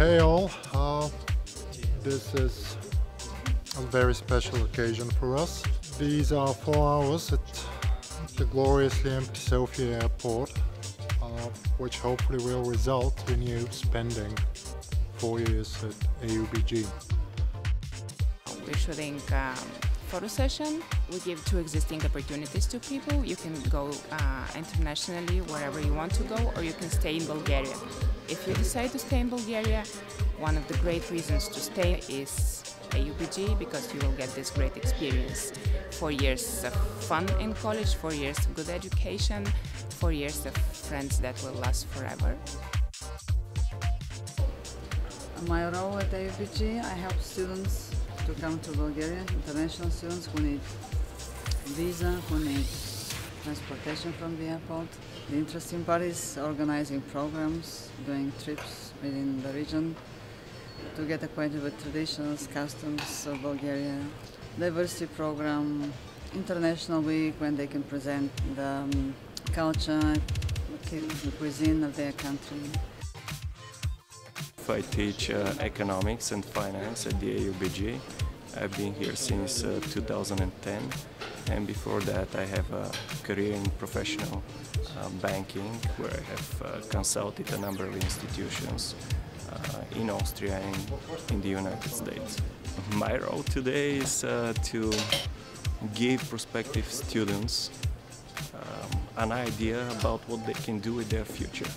Hey all, uh, this is a very special occasion for us. These are four hours at the gloriously empty Sofia airport, uh, which hopefully will result in you spending four years at AUBG. We're shooting um, photo session. We give two existing opportunities to people. You can go uh, internationally wherever you want to go, or you can stay in Bulgaria. If you decide to stay in Bulgaria, one of the great reasons to stay is AUBG because you will get this great experience. Four years of fun in college, four years of good education, four years of friends that will last forever. My role at AUBG, I help students to come to Bulgaria, international students who need visa, who need transportation from the airport. The interesting part is organizing programs, doing trips within the region to get acquainted with traditions, customs of Bulgaria, diversity program, international week when they can present the um, culture, the cuisine of their country. I teach uh, economics and finance at the AUBG. I've been here since uh, 2010 and before that I have a career in professional uh, banking where I have consulted a number of institutions in Austria and in the United States. My role today is to give prospective students um, an idea about what they can do with their future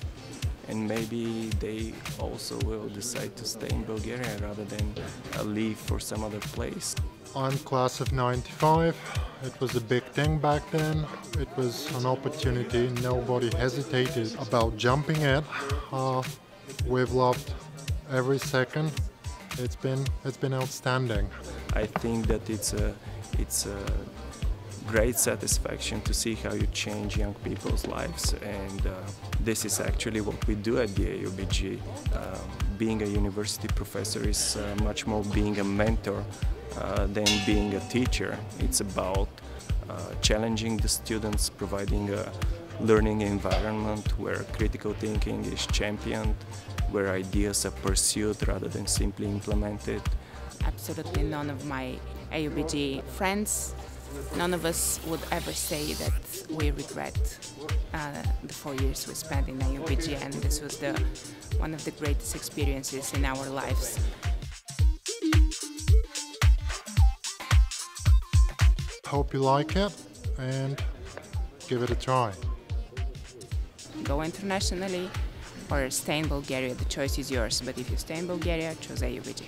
and maybe they also will decide to stay in Bulgaria rather than uh, leave for some other place. I'm class of 95. It was a big thing back then. It was an opportunity. Nobody hesitated about jumping in. Uh, we've loved every second. It's been it's been outstanding. I think that it's a it's a great satisfaction to see how you change young people's lives and uh, this is actually what we do at the AUBG. Uh, being a university professor is uh, much more being a mentor uh, than being a teacher. It's about uh, challenging the students, providing a learning environment where critical thinking is championed, where ideas are pursued rather than simply implemented. Absolutely none of my AUBG friends none of us would ever say that we regret uh, the four years we spent in AUBG and this was the one of the greatest experiences in our lives. Hope you like it and give it a try. Go internationally or stay in Bulgaria, the choice is yours, but if you stay in Bulgaria, choose AUBG.